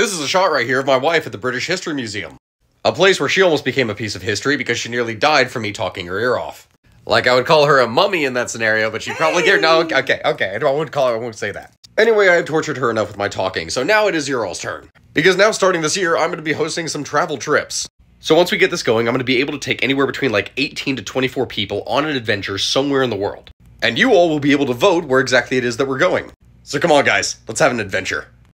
This is a shot right here of my wife at the British History Museum. A place where she almost became a piece of history because she nearly died from me talking her ear off. Like I would call her a mummy in that scenario, but she'd probably get no. Okay, okay, I won't call her. I won't say that. Anyway, I have tortured her enough with my talking, so now it is your all's turn. Because now, starting this year, I'm going to be hosting some travel trips. So once we get this going, I'm going to be able to take anywhere between like 18 to 24 people on an adventure somewhere in the world. And you all will be able to vote where exactly it is that we're going. So come on, guys, let's have an adventure.